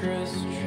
Christmas